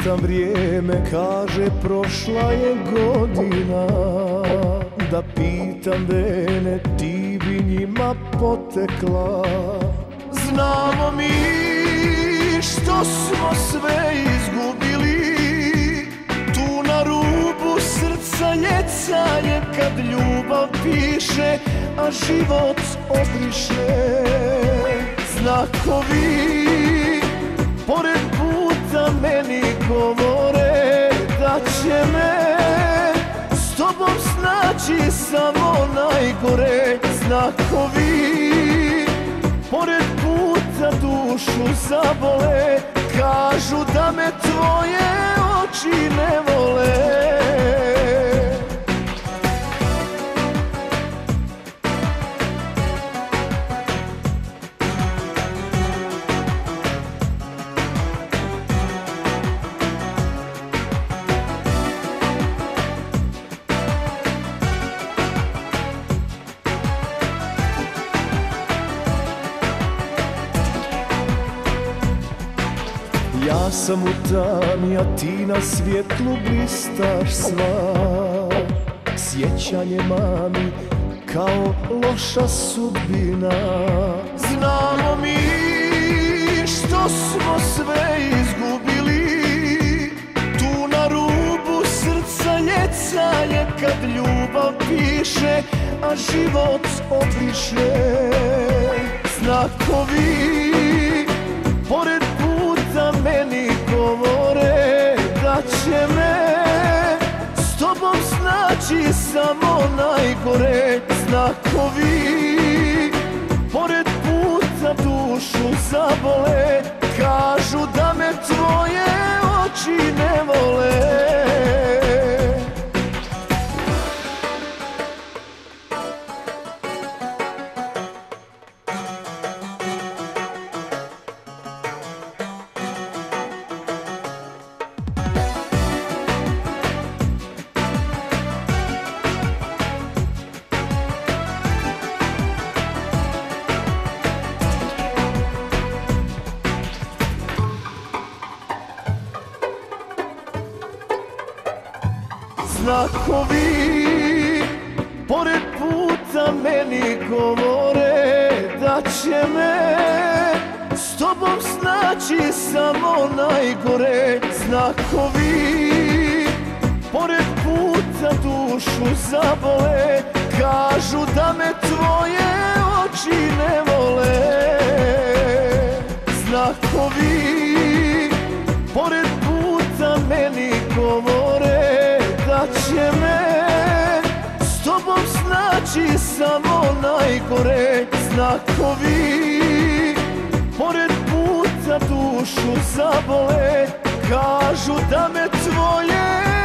pitam vrijeme Kaže prošla je godina. Da pitam vene Ti bi njima potekla. Znamo mi što smo sve izgubili. Tu na rubu srca je Kad ljubav piše A život obriše. Znakovi snaći samo najgore Znakovi. Pored puta dušu zabole Kažu da me tvoje oči Ja sam u tami, a ti na svjetlu blistaš sva. Sjećanje mami kao loša sudbina. Znamo mi što smo sve izgubili. Tu na rubu srca je kad ljubav piše A život obriše Znakovi snaći samo najgore znakovi Znakovi. Pored puta meni govore da će me S tobom snaći samo najgore Znakovi. Pored puta dušu zabole Kažu da me tvoje oči ne vole će me S tobom snaći samo najgore znakovi. Pored puta dušu zabole Kažu da me tvoje